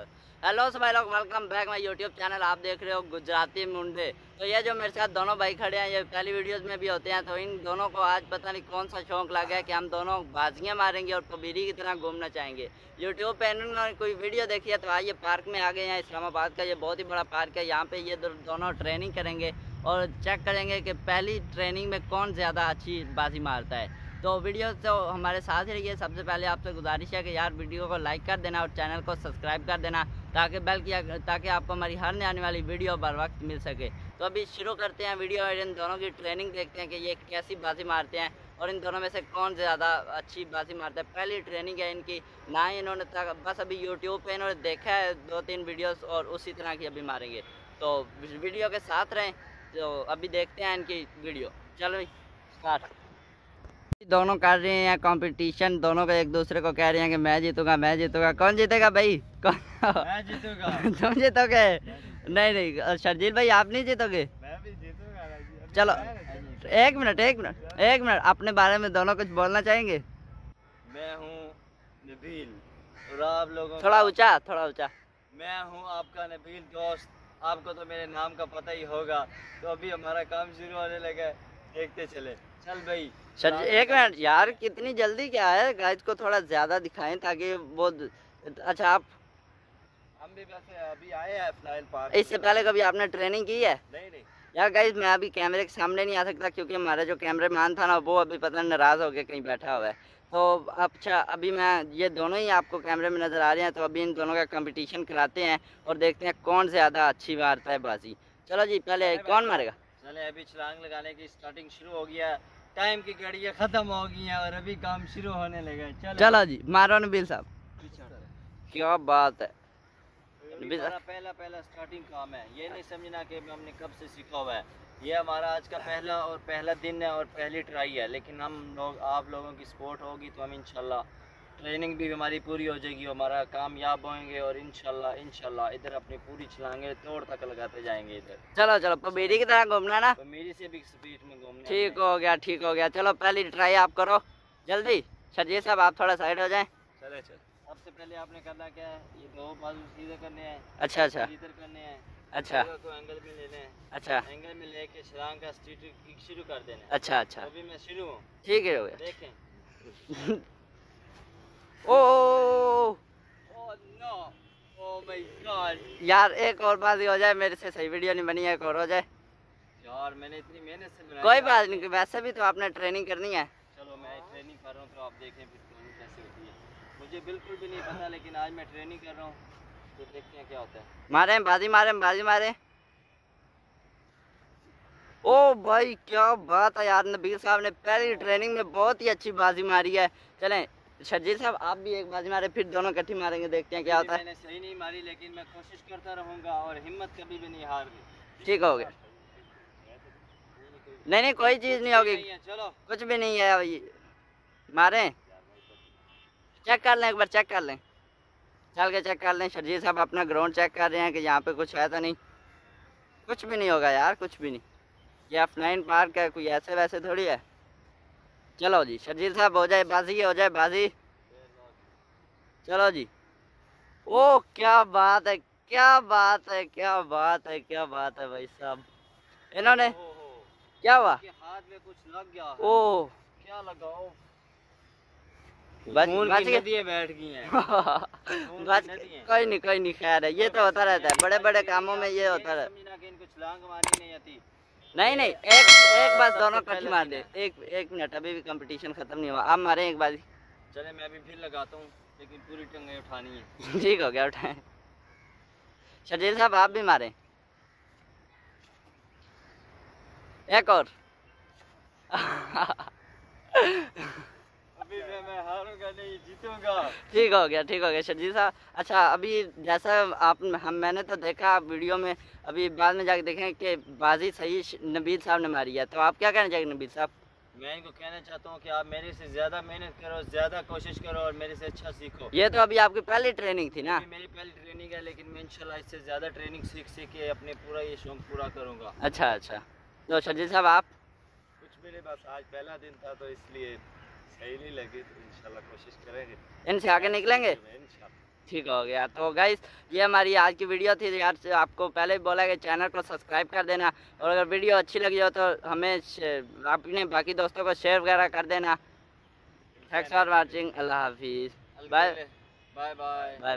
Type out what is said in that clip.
पर हेलो सब भाई लोग welcome back my YouTube channel आप देख रहे हो गुजराती मुंडे। तो ये जो मेरे साथ दोनों भाई खड़े हैं, ये पहली वीडियोस में भी होते हैं तो इन दोनों को आज पता नहीं कौन सा शौक लगा है कि हम दोनों बाजियाँ मारेंगे और कबीरी की तरह घूमना चाहेंगे। यूट्यूब पर इन्होंने कोई वीडियो देखी है तो आइए पार्क में आ गए हैं, इस्लामाबाद का ये बहुत ही बड़ा पार्क है। यहाँ पे ये दोनों ट्रेनिंग करेंगे और चेक करेंगे कि पहली ट्रेनिंग में कौन ज़्यादा अच्छी बाजी मारता है। तो वीडियो तो हमारे साथ ही रहिए सबसे पहले आपसे गुजारिश है कि यार वीडियो को लाइक कर देना और चैनल को सब्सक्राइब कर देना ताकि बेल किया, ताकि आपको हमारी हर नई आने वाली वीडियो बर वक्त मिल सके। तो अभी शुरू करते हैं वीडियो और इन दोनों की ट्रेनिंग देखते हैं कि ये कैसी बाजी मारते हैं और इन दोनों में से कौन ज़्यादा अच्छी बाजी मारता है। पहली ट्रेनिंग है इनकी, ना ही इन्होंने बस अभी यूट्यूब पर इन्होंने देखा है दो तीन वीडियोज़ और उसी तरह की अभी मारेंगे। तो वीडियो के साथ रहें तो अभी देखते हैं इनकी वीडियो। चलो स्टार्ट। दोनों कर रहे हैं कंपटीशन दोनों को एक दूसरे को कह रहे हैं कि मैं जीतूँगा मैं जीतूँगा। कौन जीतेगा भाई? कौन? मैं जीतूँगा। तुम जीतोगे? नहीं नहीं शर्जील भाई आप नहीं जीतोगे? मैं भी जीतूँगा चलो एक मिनट एक मिनट एक मिनट। अपने बारे में दोनों कुछ बोलना चाहेंगे? मैं हूँ नबील और आप लोगों थोड़ा ऊँचा थोड़ा ऊँचा। मैं हूँ आपका नबील दोस्त। आपको तो मेरे नाम का पता ही होगा। तो अभी हमारा काम शुरू होने लगा देखते चले। चल भाई। सर एक मिनट यार कितनी जल्दी क्या है? गाइस को थोड़ा ज़्यादा दिखाएँ ताकि वो अच्छा आप हम भी वैसे अभी आए हैं फ्लाइल पार्क इससे पहले कभी आपने ट्रेनिंग की है? नहीं नहीं। यार गाइस मैं अभी कैमरे के सामने नहीं आ सकता क्योंकि हमारा जो कैमरे मैन था ना वो अभी पता नाराज़ हो गया कहीं बैठा हुआ है। तो अच्छा अभी मैं ये दोनों ही आपको कैमरे में नज़र आ रहे हैं तो अभी इन दोनों का कंपटीशन कराते हैं और देखते हैं कौन ज़्यादा अच्छी मारता है बाजी। चलो जी पहले कौन मारेगा? चले अभी छलांग लगाने की स्टार्टिंग शुरू हो गया टाइम की घड़ियाँ खत्म हो गई हैं और अभी काम शुरू होने लगे चलो। चलो जी मारो नबील साहब। क्या बात है। हमारा पहला पहला स्टार्टिंग काम है। ये नहीं समझना कि हमने कब से सीखा हुआ है। ये हमारा आज का पहला और पहला दिन है और पहली ट्राई है लेकिन हम लोग आप लोगों की सपोर्ट होगी तो हम इंशाल्लाह ट्रेनिंग भी हमारी पूरी हो जाएगी हमारा कामयाब होंगे और इनशाला इनशाला इधर अपनी पूरी छलांगे तोड़ तक लगाते जाएँगे इधर। चलो चलो तो मेरी की तरह घूमना ना? तो मेरी से भी स्पीड में घूमना ठीक हो गया ठीक हो गया। चलो पहली ट्राई आप करो। जल्दी शर्जी साहब आप थोड़ा साइड हो जाए। चले चल। सबसे पहले आपने करना क्या है ये दो बाजू सीधे करने हैं अच्छा अच्छा। इधर करने हैं। अच्छा। को एंगल में लेने हैं। अच्छा। एंगल में लेके छलांग का स्टीट शुरू कर देना अच्छा अच्छा। अभी मैं शुरू हूँ। ठीक है हो गया। देखें। ओ, Oh! Oh! यार एक और बात हो जाए मेरे से सही वीडियो नहीं बनी है एक और हो जाए। यार मैंने इतनी मेहनत से बनाई कोई बात नहीं वैसे भी तो आपने ट्रेनिंग करनी है। चलो मैं ट्रेनिंग कर रहा हूँ तो आप देखें फिर ट्रेनिंग कैसे होती है। मुझे बिल्कुल भी नहीं पता लेकिन आज मैं ट्रेनिंग कर रहा हूँ। तो देखते हैं क्या होता है। मारे बाजी मारे बाजी मारे। ओ भाई क्या बात है यार नबीर साहब ने पहली ट्रेनिंग में बहुत ही अच्छी बाजी मारी है। चलें शर्जील साहब आप भी एक बाजी मारे फिर दोनों इकट्ठी मारेंगे देखते हैं क्या होता है। मैंने सही नहीं मारी लेकिन मैं कोशिश करता रहूँगा और हिम्मत कभी भी नहीं हार ठीक हो गया। नहीं नहीं कोई चीज़ नहीं होगी। चलो। कुछ भी नहीं है अभी मारे। चेक कर लें एक बार चेक कर लें। चल के चेक कर लें। शर्जील साहब अपना ग्राउंड चेक कर रहे हैं कि यहाँ पे कुछ है तो नहीं। कुछ भी नहीं होगा यार कुछ भी नहीं। ये अफनाइन पार्क है कोई ऐसे वैसे थोड़ी है। चलो जी शर्जील साहब हो जाए बाजी हो जाए बाजी। चलो जी। ओ क्या बात है क्या बात है क्या बात है क्या बात है भाई साहब। इन्होंने क्या हुआ? हाथ में कुछ लग गया ओ। क्या लगा ओ बच खून बच की गए। नदियाँ बैठ गई हैं। बच कोई नहीं कोई नहीं खैर है ये तो होता रहता है। बड़े बड़े कामों में ये होता रहता है। नहीं नहीं एक एक बार दोनों कट्ठी मार दे। एक एक मिनट अभी भी कंपटीशन खत्म नहीं हुआ। आप मारे एक बार। चले मैं अभी फिर लगाता हूँ लेकिन पूरी टंगे उठानी है। ठीक हो गया उठाए। शजील साहब आप भी मारे। एक और। मैं मैं हारूँगा नहीं जीतूँगा। ठीक हो गया ठीक हो गया शजील साहब। अच्छा अभी जैसा आप हम मैंने तो देखा आप वीडियो में अभी बाद में जाके देखें कि बाजी सही नबील साहब ने मारी है। तो आप क्या कहना चाहिए नबील साहब? मैं इनको कहना चाहता हूँ कि आप मेरे से ज़्यादा मेहनत करो ज़्यादा कोशिश करो और मेरे से अच्छा सीखो। ये तो अभी आपकी पहली ट्रेनिंग थी ना? मेरी पहली ट्रेनिंग है लेकिन मैं इंशाल्लाह इससे ज़्यादा ट्रेनिंग सीख सीख के अपने पूरा ये शौक पूरा करूँगा। अच्छा अच्छा। तो शजील साहब आप? कुछ मेरे पास आज पहला दिन था तो इसलिए सही लगी तो इंशाल्लाह कोशिश करेंगे। इनसे आगे निकलेंगे? ठीक हो गया। तो गाइस ये हमारी आज की वीडियो थी। यार से आपको पहले ही बोला कि चैनल को सब्सक्राइब कर देना और अगर वीडियो अच्छी लगी हो तो हमें अपने बाकी दोस्तों को शेयर वगैरह कर देना। थैंक्स फॉर वाचिंग अल्लाह हाफिज़। Bye bye bye bye